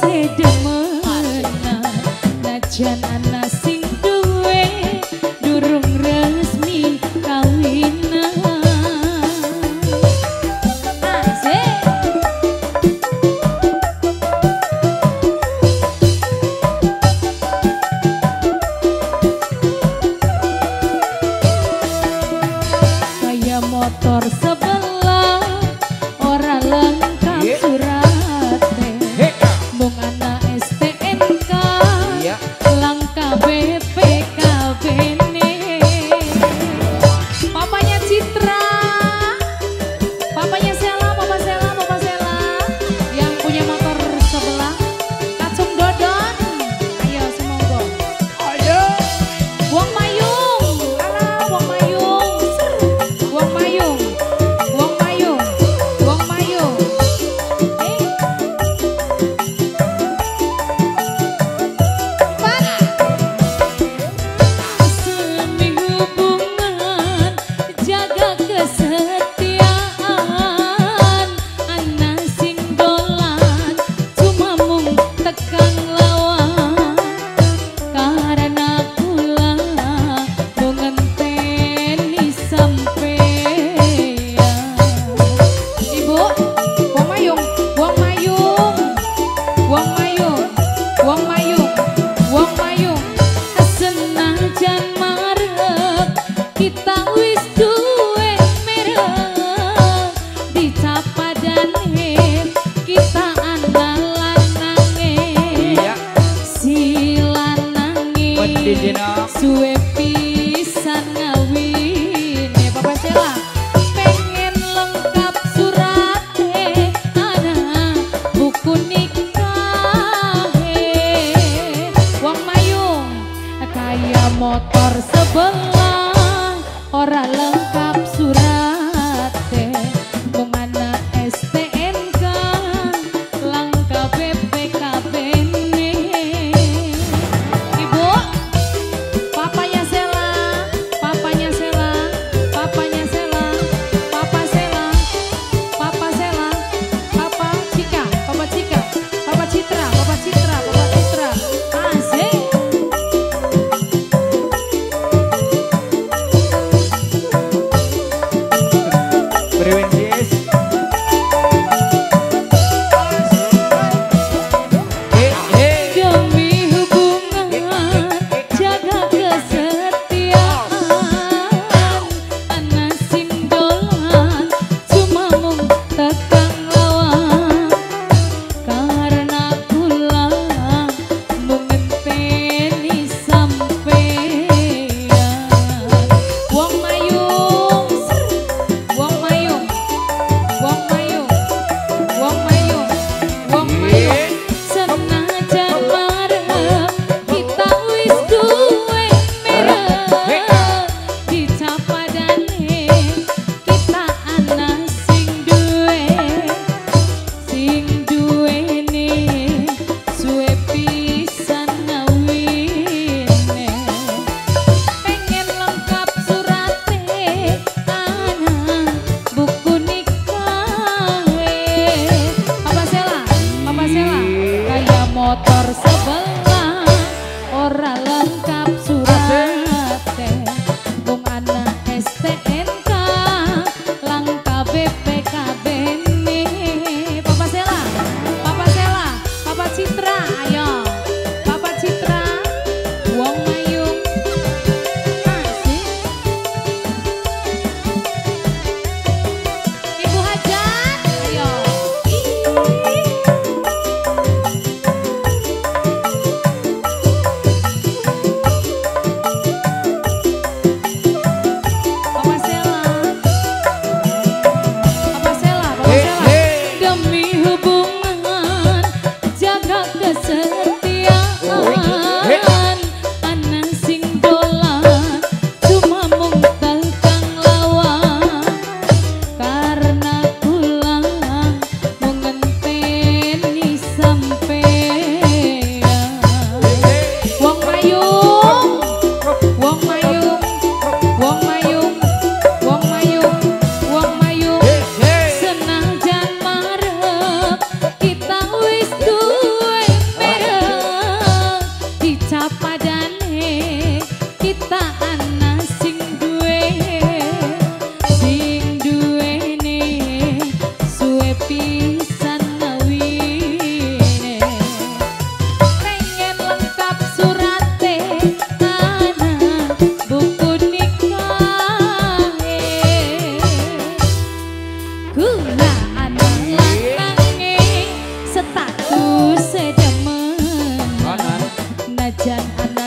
status demenan najan ana suwe Yes, sir.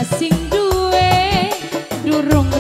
sing duwe durung